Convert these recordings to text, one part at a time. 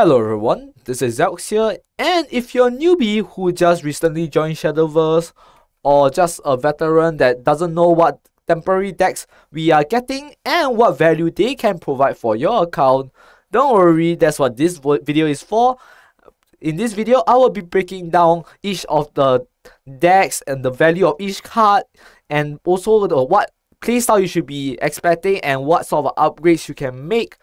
Hello everyone, this is Zelx here, and if you're a newbie who just recently joined Shadowverse, or just a veteran that doesn't know what temporary decks we are getting and what value they can provide for your account, don't worry, that's what this video is for. In this video, I will be breaking down each of the decks and the value of each card, and also the what playstyle you should be expecting and what sort of upgrades you can make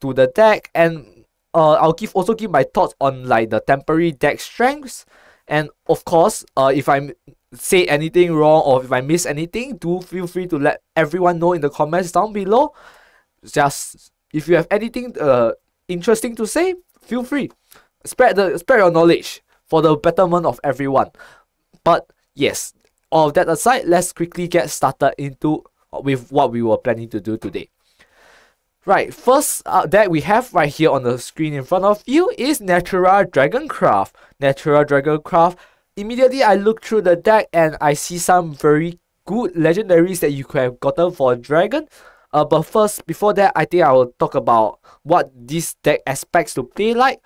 to the deck. And uh, I'll give also give my thoughts on like the temporary deck strengths, and of course, uh, if I say anything wrong or if I miss anything, do feel free to let everyone know in the comments down below. Just if you have anything uh interesting to say, feel free. Spread the spread your knowledge for the betterment of everyone. But yes, all that aside, let's quickly get started into with what we were planning to do today. Right, first uh, that we have right here on the screen in front of you is Natural Dragoncraft. Natural Dragoncraft, immediately I look through the deck and I see some very good legendaries that you could have gotten for dragon. Uh, but first, before that, I think I will talk about what this deck expects to play like.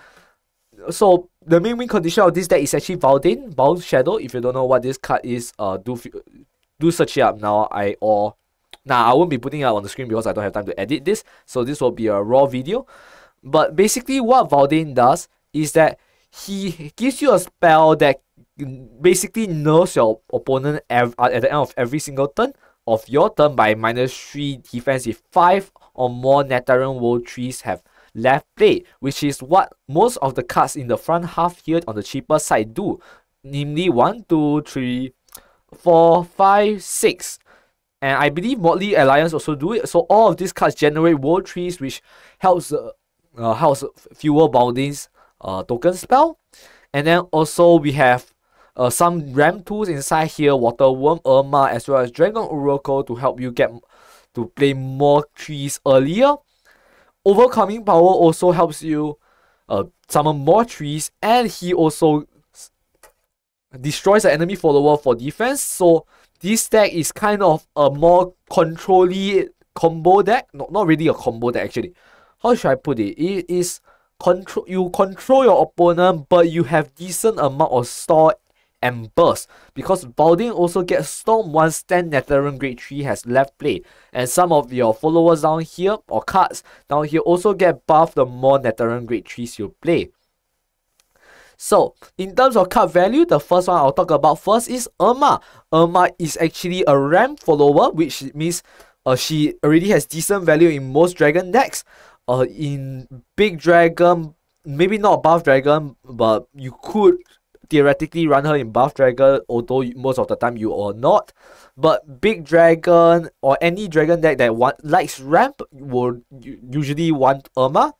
So, the main win condition of this deck is actually Valdain, Bound Shadow. If you don't know what this card is, uh, do do search it up now. I or now, I won't be putting it on the screen because I don't have time to edit this, so this will be a raw video. But basically, what Valdain does is that he gives you a spell that basically nerfs your opponent uh, at the end of every single turn of your turn by minus 3 defense if 5 or more Naterran World trees have left play, which is what most of the cards in the front half here on the cheaper side do. Namely 1, 2, 3, 4, 5, 6 and I believe Motley Alliance also do it. So all of these cards generate world trees, which helps uh, uh helps fuel Baldain's uh token spell. And then also we have uh, some RAM tools inside here, Water Worm, Irma, as well as Dragon Oracle to help you get to play more trees earlier. Overcoming Power also helps you uh, summon more trees, and he also destroys the enemy follower for defense. So this deck is kind of a more controlly combo deck. Not, not really a combo deck actually. How should I put it? It is control you control your opponent but you have decent amount of store and burst because Baldain also gets Storm once 10 Naterran Great Tree has left play and some of your followers down here or cards down here also get buffed the more Naterran Great Trees you play. So, in terms of card value, the first one I'll talk about first is Irma. Irma is actually a RAM follower, which means uh, she already has decent value in most dragon decks. Uh, in Big Dragon, maybe not Buff Dragon, but you could theoretically run her in Buff Dragon, although most of the time you are not. But Big Dragon or any dragon deck that want, likes ramp will usually want Irma.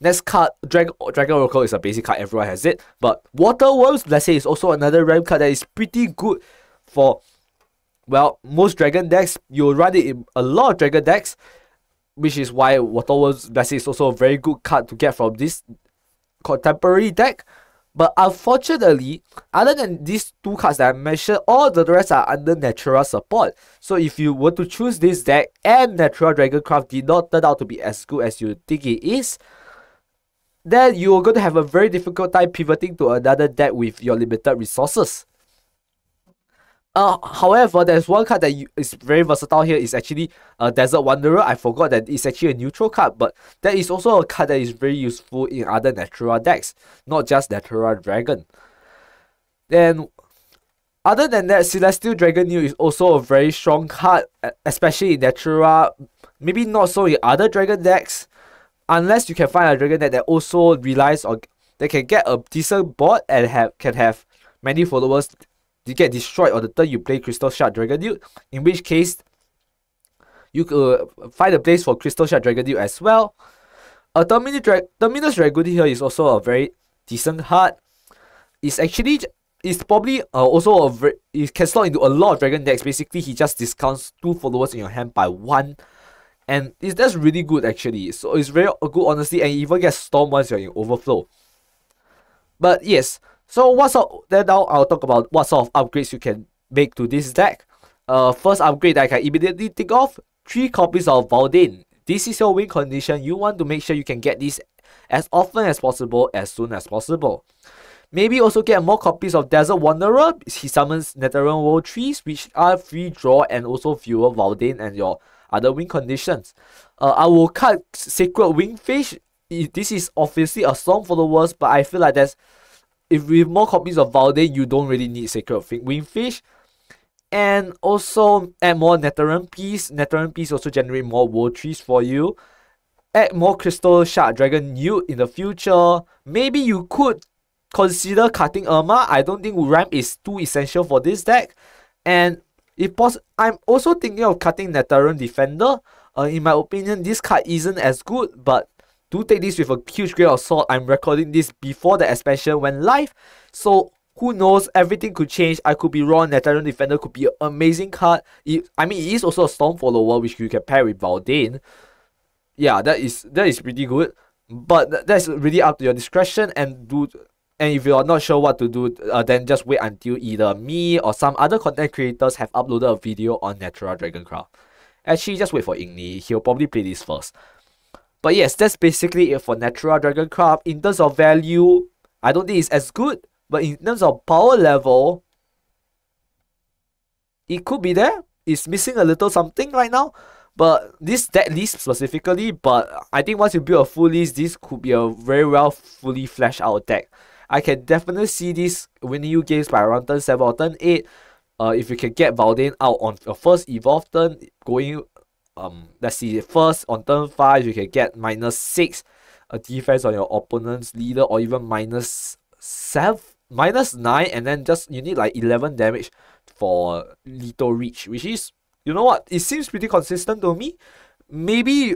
Next card, Dragon, Dragon Oracle is a basic card, everyone has it. But Water Worms, let's say, is also another RAM card that is pretty good for, well, most Dragon decks. You'll run it in a lot of Dragon decks, which is why Water Worms, let's say, is also a very good card to get from this contemporary deck. But unfortunately, other than these two cards that I mentioned, all the rest are under natural support. So if you were to choose this deck and Natural Dragoncraft did not turn out to be as good as you think it is, then you're going to have a very difficult time pivoting to another deck with your limited resources. Uh, however, there's one card that you, is very versatile here. Is actually a Desert Wanderer. I forgot that it's actually a neutral card, but that is also a card that is very useful in other natural decks, not just Natural Dragon. Then, other than that, Celestial Dragon New is also a very strong card, especially in Natural. Maybe not so in other Dragon decks, unless you can find a dragon deck that also relies on that can get a decent board and have can have many followers to get destroyed on the turn you play Crystal Shard Dragon Dude, in which case you could find a place for Crystal Shard Dragon Dude as well. A Terminus, Dra Terminus Dragoon here is also a very decent card. It's actually it's probably uh, also a very it can slot into a lot of dragon decks. Basically, he just discounts two followers in your hand by one and it's that's really good actually. So it's very good honestly, and even get storm once you're in overflow. But yes, so what sort then now I'll talk about what sort of upgrades you can make to this deck. Uh, first upgrade I can immediately think of three copies of Valdain. This is your win condition. You want to make sure you can get this as often as possible, as soon as possible. Maybe also get more copies of Desert Wanderer. He summons Naterran World Trees, which are free draw and also fewer Valdane and your other win conditions. Uh, I will cut Sacred Wingfish. This is obviously a Storm Followers, but I feel like there's if with more copies of Valdane, you don't really need Sacred Wingfish. And also add more Naterran Piece. Naterran Piece also generate more world trees for you. Add more Crystal Shard Dragon Newt in the future. Maybe you could consider cutting Irma. I don't think ramp is too essential for this deck. And if possible, I'm also thinking of cutting Naterran Defender. Uh, in my opinion, this card isn't as good, but do take this with a huge grain of salt. I'm recording this before the expansion went live, so who knows, everything could change. I could be wrong. Naterran Defender could be an amazing card. It, I mean, it is also a Storm Follower, which you can pair with Valdane. Yeah, that is that is pretty good. But th that's really up to your discretion and do and if you're not sure what to do, uh, then just wait until either me or some other content creators have uploaded a video on Natural Dragoncraft. Actually, just wait for Igni. He'll probably play this first. But yes, that's basically it for Natural Dragoncraft. In terms of value, I don't think it's as good. But in terms of power level, it could be there. It's missing a little something right now. But this deck list specifically, but I think once you build a full list, this could be a very well fully fleshed out deck. I can definitely see this winning you games by around turn 7 or turn 8. Uh, if you can get Valdane out on your first evolve turn, going, um, let's see, first on turn 5, you can get minus 6 a defense on your opponent's leader or even minus 7, minus 9, and then just you need like 11 damage for lethal reach, which is, you know what, it seems pretty consistent to me. Maybe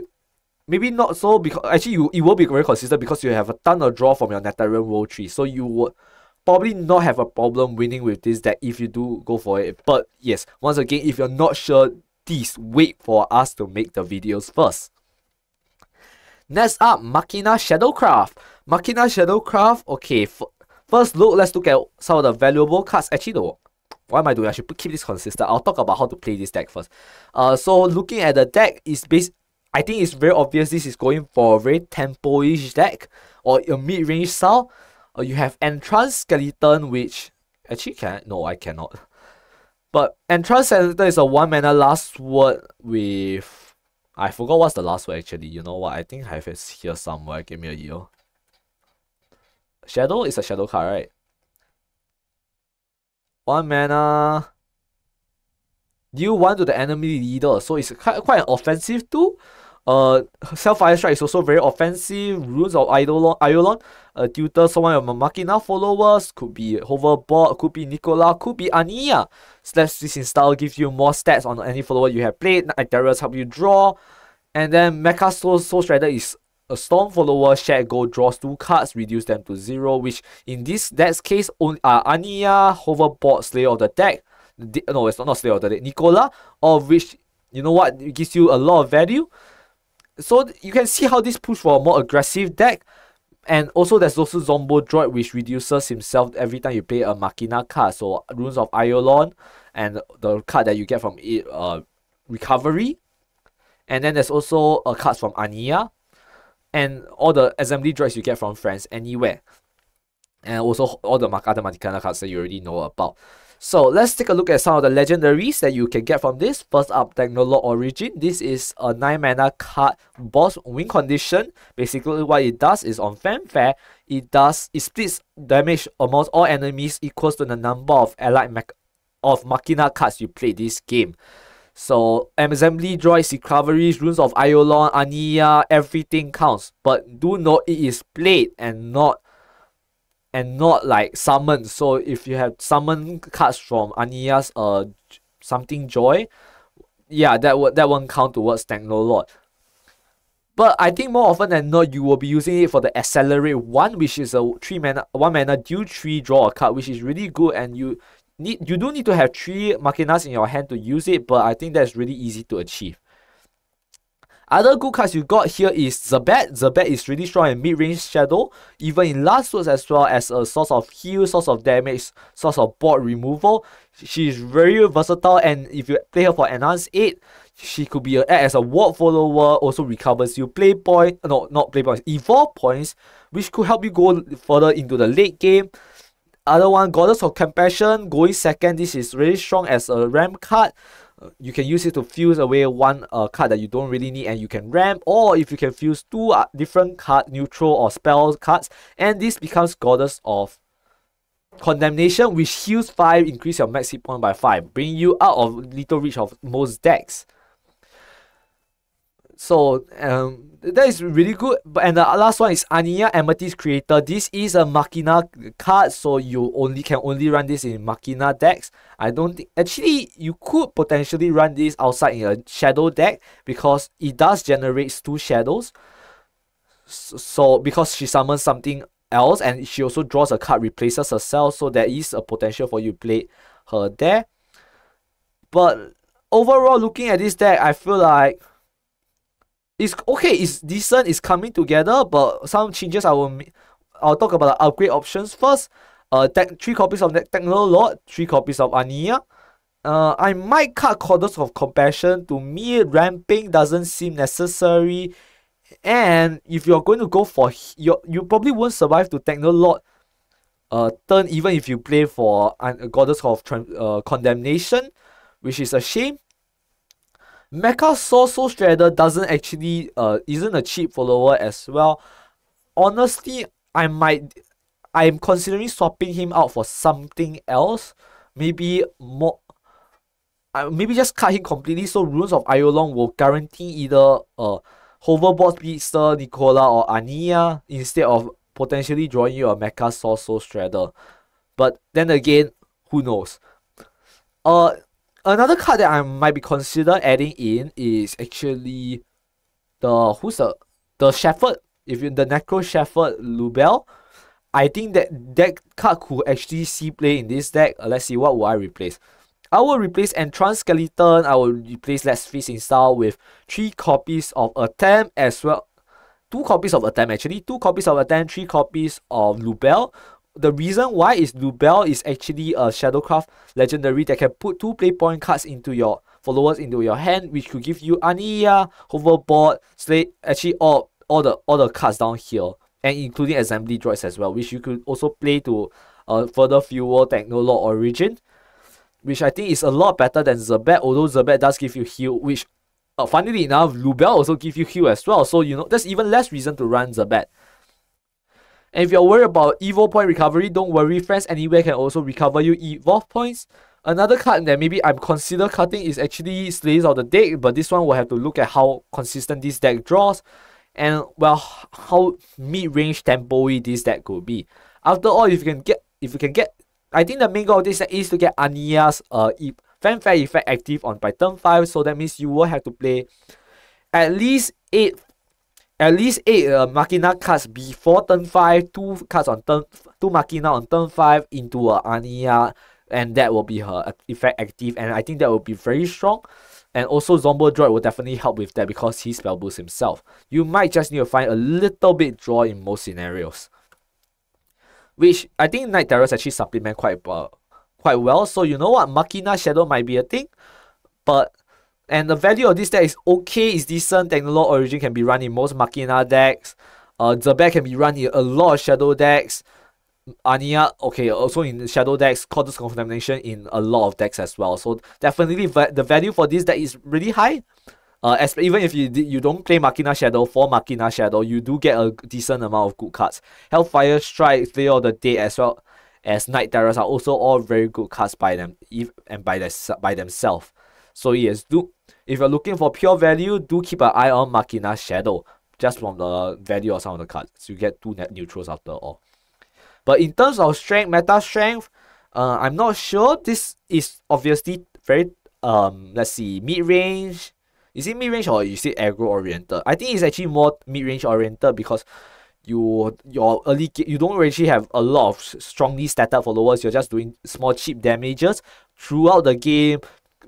maybe not so because actually you it will be very consistent because you have a ton of draw from your Naterran World Tree. So you would probably not have a problem winning with this deck if you do go for it. But yes, once again, if you're not sure, please wait for us to make the videos first. Next up, Machina Shadowcraft. Machina Shadowcraft, okay, first look, let's look at some of the valuable cards. Actually, though, what am I doing? I should keep this consistent. I'll talk about how to play this deck first. Uh, so looking at the deck is based I think it's very obvious this is going for a very tempo-ish deck or a mid-range style. Uh, you have Entrance Skeleton, which actually can no, I cannot. But Entrance Skeleton is a one mana last word with I forgot what's the last word actually. You know what? I think I have it here somewhere. Give me a year. Shadow is a shadow card, right? One mana. Deal one to the enemy leader, so it's quite, quite offensive tool. Uh, Hellfire Strike is also very offensive. Runes of Eidolon, Eidolon uh, tutor someone of Machina followers. Could be Hoverboard, could be Nicola, could be Ania. Slash this in style gives you more stats on any follower you have played. Night Terrors help you draw. And then Mecha Soul, Soul Strider is a Storm follower. Shared Gold draws two cards, reduce them to zero. Which in this deck's case, only uh, Ania, Hoverboard, Slayer of the deck. no, it's not, not Slayer of the deck. Nicola, of which you know what it gives you a lot of value so you can see how this push for a more aggressive deck. And also there's also Zombo Droid which reduces himself every time you play a Machina card. So Runes of Eidolon and the card that you get from it uh recovery. And then there's also a card from Ania. And all the assembly droids you get from friends anywhere. And also all the other Machina cards that you already know about. So let's take a look at some of the legendaries that you can get from this. First up, Technolord Origin. This is a 9 mana card boss win condition. Basically what it does is on fanfare, it does it splits damage amongst all enemies equals to the number of allied of Machina cards you play this game. So assembly droids, recoveries, runes of Eidolon, Ania, everything counts. But do note it is played and not and not like summon. So if you have summon cards from Ania's uh something joy, yeah, that would that won't count towards Technolord. But I think more often than not, you will be using it for the accelerate one, which is a three mana one mana deal three draw a card, which is really good, and you need you do need to have three machinas in your hand to use it, but I think that's really easy to achieve. Other good cards you got here is Zebat. Zebat is really strong in mid-range shadow, even in last words as well as a source of heal, source of damage, source of board removal. She is very versatile and if you play her for enhanced 8, she could be a, as a ward follower, also recovers you play point, no, not play points, evolve points, which could help you go further into the late game. Other one, Goddess of Compassion, going second. This is really strong as a ramp card. Uh, you can use it to fuse away one uh, card that you don't really need and you can ramp or if you can fuse two uh, different card neutral or spell cards. And this becomes Goddess of Condemnation which heals 5 increase your max hit point by 5 bring you out of little reach of most decks so um, that is really good. And the last one is Ania Amethyst Creator. This is a Machina card, so you only can only run this in Machina decks. I don't think actually you could potentially run this outside in a shadow deck because it does generate two shadows. So because she summons something else and she also draws a card replaces herself, so there is a potential for you to play her there. But overall, looking at this deck, I feel like it's okay, it's decent, it's coming together, but some changes I will I'll talk about the upgrade options first. Uh, three copies of Techno Lord, three copies of Ania. Uh, I might cut Corners of Compassion. To me, ramping doesn't seem necessary. And if you're going to go for you, you probably won't survive to Techno Lord uh, turn even if you play for uh, Goddess of uh, Condemnation, which is a shame. Mecha Soul Strider doesn't actually uh isn't a cheap follower as well. Honestly, I might I'm considering swapping him out for something else. Maybe more uh, maybe just cut him completely so Runes of Eidolon will guarantee either uh Hoverboard Speedster, Nicola or Ania instead of potentially drawing you a Mecha Soul Strider. But then again, who knows? Uh Another card that I might be consider adding in is actually the who's the the Shepherd. If you the Necro Shepherd Lubel, I think that that card could actually see play in this deck. Uh, let's see what will I replace. I will replace Entrance Skeleton. I will replace Let's Feast in Style with three copies of Attempt as well. Two copies of Attempt actually. Two copies of Attempt, three copies of Lubel the reason why is Lubel is actually a Shadowcraft legendary that can put two play point cards into your followers into your hand, which could give you Ania, Hoverboard, Slate, actually all all the all the cards down here, and including assembly droids as well, which you could also play to uh, further fuel Technolord Origin, which I think is a lot better than Zebat, although Zebat does give you heal, which uh, funnily enough, Lubel also give you heal as well, so you know there's even less reason to run Zebat. And if you're worried about evolve point recovery, don't worry, friends anywhere can also recover you evolve points. Another card that maybe I'm consider cutting is actually Slays of the Deck, but this one will have to look at how consistent this deck draws and well how mid-range tempo this deck could be. After all, if you can get if you can get I think the main goal of this deck is to get Ania's uh fanfare effect active on by turn 5, so that means you will have to play at least 8 at least eight uh, Machina cards before turn 5, two cards on turn, two Machina on turn 5 into a Ania, and that will be her effect active, and I think that will be very strong. And also Zombo Droid will definitely help with that because he spell boosts himself. You might just need to find a little bit draw in most scenarios. Which I think Night Terrors actually supplement quite uh, quite well. So you know what, Machina Shadow might be a thing, but and the value of this deck is okay, it's decent. Technolord Origin can be run in most Machina decks. Uh, Zebat can be run in a lot of Shadow decks. Ania, okay, also in Shadow decks, Goddess Condemnation in a lot of decks as well. So definitely va- the value for this deck is really high. Uh, as, even if you you don't play Machina Shadow for Machina Shadow, you do get a decent amount of good cards. Hellfire Strike, of the Dead as well as Night Terrors are also all very good cards by them if, and by, their, by themselves. So yes, do if you're looking for pure value, do keep an eye on Machina Shadow, just from the value of some of the cards. So you get two net neutrals after all. But in terms of strength, meta strength, uh, I'm not sure. This is obviously very um let's see, mid range. Is it mid range or is it aggro oriented? I think it's actually more mid range oriented because you your early you don't really have a lot of strongly stacked up followers. You're just doing small cheap damages throughout the game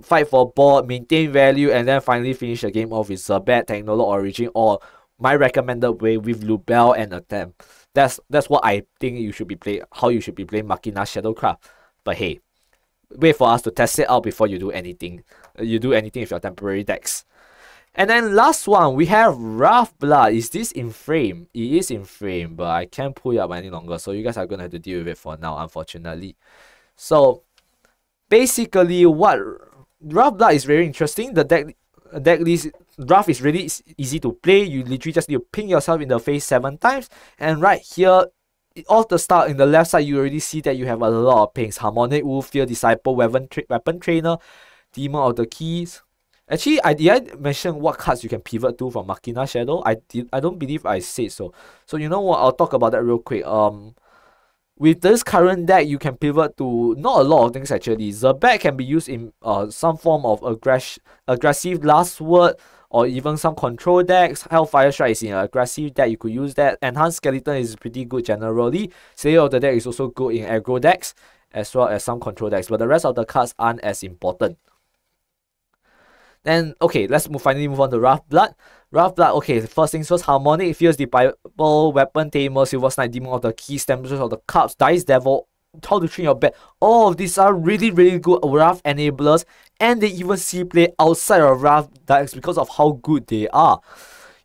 fight for board, maintain value, and then finally finish the game off with a bad Technolord Origin, or my recommended way with Lubell and Attempt. That's that's what I think you should be playing how you should be playing Machina Shadowcraft. But hey, wait for us to test it out before you do anything. You do anything with your temporary decks. And then last one, we have Wrath Blood. Is this in frame? It is in frame, but I can't pull it up any longer. So you guys are gonna have to deal with it for now, unfortunately. So basically what Wrath Blood is very interesting. The deck deck list draft is really easy to play. You literally just need to ping yourself in the face seven times. And right here, off the start in the left side, you already see that you have a lot of pings. Harmonic Wolf, Fear Disciple, Weapon, tra Weapon Trainer, Demon of the Keys. Actually, I did I mention what cards you can pivot to from Machina Shadow? I did I don't believe I said so. So you know what? I'll talk about that real quick. Um with this current deck, you can pivot to not a lot of things actually. Zerbet can be used in uh, some form of aggress aggressive last word or even some control decks. Hellfire Strike is in an aggressive deck, you could use that. Enhanced Skeleton is pretty good generally. Slayer of the deck is also good in aggro decks as well as some control decks, but the rest of the cards aren't as important. Then, okay, let's move, finally move on to Wrath Blood. Wrath Blood, okay, first things first, Harmonic, Fierce Disciple, Weapon Tamer, Silver Snake, Demon of the Keys, Temptress of the Cups, Dice Devil, how to train your bet. All of these are really, really good Wrath enablers, and they even see play outside of Wrath decks because of how good they are.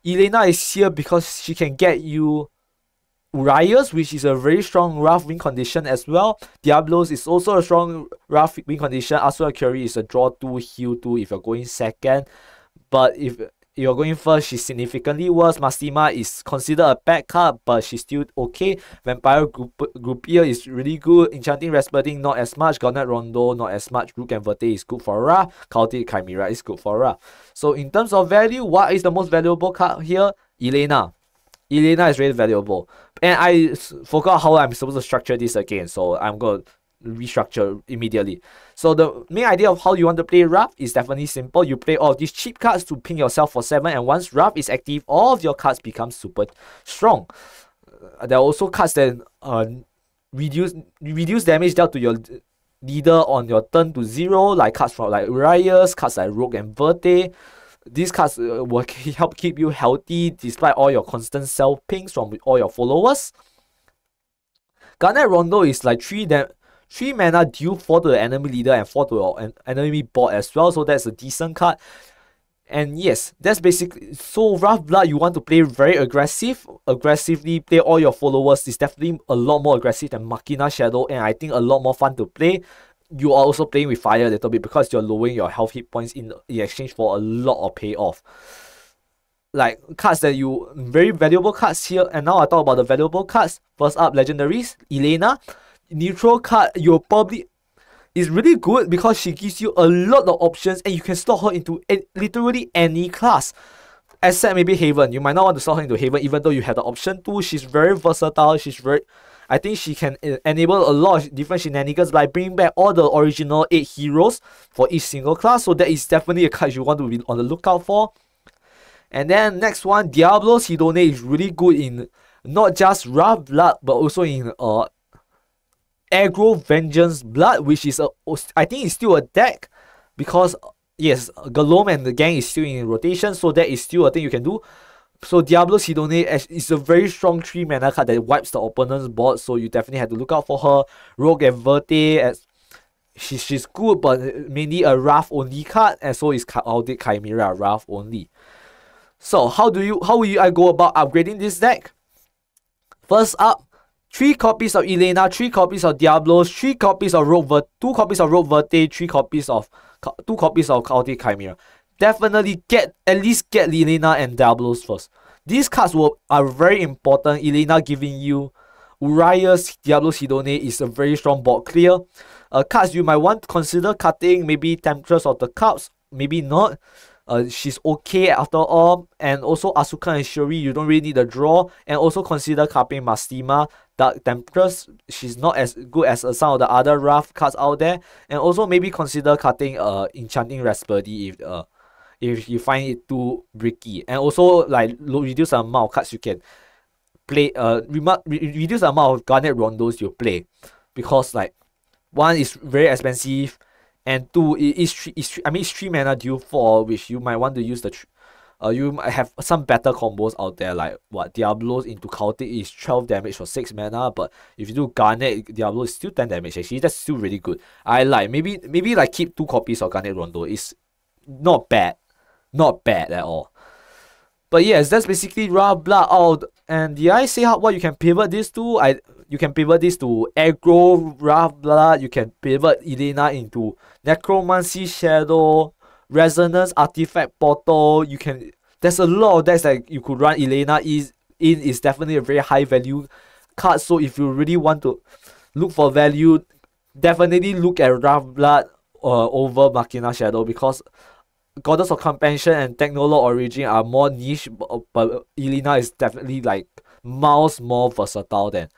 Elena is here because she can get you Urias, which is a very strong wrath win condition as well. Diablos is also a strong wrath win condition. Asura Curie is a draw 2, heal 2 if you're going second. But if you're going first, she's significantly worse. Mastima is considered a bad card, but she's still okay. Vampire Group Groupier is really good. Enchanting Rasputin, not as much. Garnet Rondo, not as much. Rook and Verte is good for Ra. Chaotic Chimera is good for Ra. So in terms of value, what is the most valuable card here? Elena. Elena is really valuable. And I forgot how I'm supposed to structure this again, so I'm going to restructure immediately. So the main idea of how you want to play Wrath is definitely simple. You play all these cheap cards to ping yourself for 7 and once Wrath is active, all of your cards become super strong. Uh, there are also cards that uh, reduce reduce damage dealt to your leader on your turn to 0, like cards from like Urias, cards like Rogue and Verte. These cards uh, will help keep you healthy despite all your constant self pings from all your followers. Garnet Rondo is like 3 that 3 mana deal 4 to the enemy leader and 4 to your enemy board as well, so that's a decent card. And yes, that's basically so wrath blood. You want to play very aggressive, aggressively play all your followers is definitely a lot more aggressive than Machina Shadow, and I think a lot more fun to play you are also playing with fire a little bit because you're lowering your health hit points in, in exchange for a lot of payoff. Like cards that you very valuable cards here, and now I talk about the valuable cards. First up, legendaries, Elena. Neutral card, you're probably is really good because she gives you a lot of options and you can slot her into a, literally any class. Except maybe Haven. You might not want to slot her into Haven even though you have the option to. She's very versatile. She's very I think she can enable a lot of different shenanigans by bringing back all the original 8 heroes for each single class. So that is definitely a card you want to be on the lookout for. And then next one, Diablo Sidone is really good in not just Wrath Blood, but also in uh Aggro Vengeance Blood, which is a I think it's still a deck because yes, Galome and the gang is still in rotation, so that is still a thing you can do. So Diablo Sidone is a very strong 3 mana card that wipes the opponent's board, so you definitely have to look out for her. Rogue and Verte, as she, she's good, but mainly a Wrath only card, and so is Chaotic Chimera Wrath only. So how do you how will you I go about upgrading this deck? First up, three copies of Elena, three copies of Diablos, three copies of Rogue Ver- two copies of Rogue Verte, three copies of two copies of Chaotic Chimera definitely get at least get Elena and Diablos first. These cards will are very important. Elena giving you Urias, Diablo Sidone is a very strong board clear. Uh, cards you might want to consider cutting, maybe Temptress of the Cups, maybe not. Uh, she's okay after all. And also Asuka and Shuri, you don't really need a draw. And also consider cutting Mastima, Dark Temptress. She's not as good as uh, some of the other wrath cards out there. And also maybe consider cutting uh Enchanting Rasputin if uh if you find it too bricky and also like reduce the amount of cards you can play uh re- reduce the amount of garnet rondos you play. Because like one is very expensive and two it is three, is three, I mean it's three mana due four, which you might want to use the. Uh, you might have some better combos out there like what Diablos into Cultic is 12 damage for 6 mana but if you do Garnet Diablo is still 10 damage actually that's still really good. I like maybe maybe like keep two copies of Garnet Rondo it's not bad not bad at all. But yes that's basically Wrath Blood out and did I say how what you can pivot this to? I you can pivot this to aggro Wrath Blood you can pivot Elena into Necromancy Shadow resonance artifact portal. You can there's a lot of decks that you could run elena is in is definitely a very high value card. So if you really want to look for value definitely look at Wrath Blood uh, over Machina Shadow because Goddess of Compassion and Technolord Origin are more niche but, Elena is definitely like miles more versatile than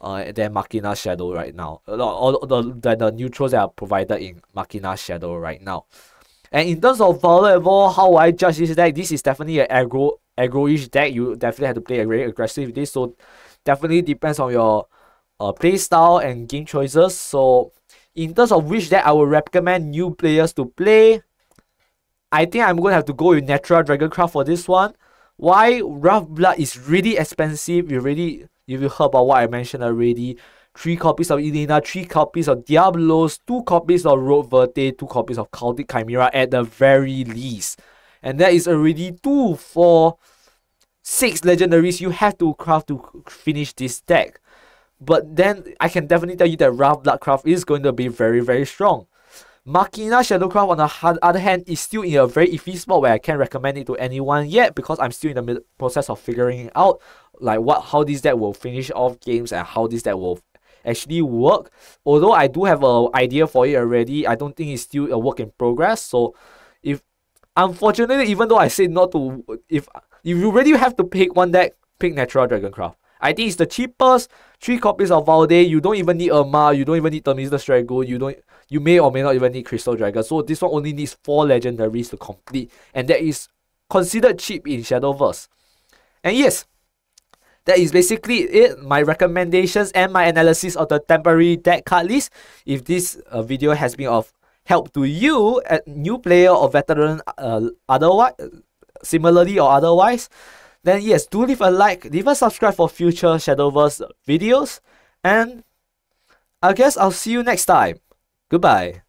uh, than Machina Shadow right now. All, the, the, the neutrals that are provided in Machina Shadow right now. And in terms of power how I judge this deck, this is definitely an aggro aggro-ish deck. You definitely have to play very aggressive with this. So definitely depends on your uh, play style and game choices. So in terms of which deck I would recommend new players to play, I think I'm going to have to go with Natural Dragoncraft for this one. Why? Wrath Blood is really expensive. You already, you heard about what I mentioned already, three copies of Elena, three copies of Diablos, two copies of Rogue Verte, two copies of Cultic Chimera at the very least. And that is already two for six legendaries you have to craft to finish this deck. But then I can definitely tell you that Wrath Bloodcraft is going to be very, very strong. Machina Shadowcraft, on the other hand, is still in a very iffy spot where I can't recommend it to anyone yet because I'm still in the process of figuring out like what how this deck will finish off games and how this deck will actually work. Although I do have an idea for it already, I don't think it's still a work in progress. So if unfortunately, even though I say not to if if you really have to pick one deck, pick Natural Dragoncraft. I think it's the cheapest. Three copies of Valde. You don't even need Irma. You don't even need Themyscira Dragoon. You don't. You may or may not even need Crystal Dragon. So this one only needs four legendaries to complete, and that is considered cheap in Shadowverse. And yes, that is basically it. My recommendations and my analysis of the temporary deck card list. If this uh, video has been of help to you, a new player or veteran, uh, otherwise, similarly or otherwise, then yes, do leave a like, leave a subscribe for future Shadowverse videos, and I guess I'll see you next time. Goodbye.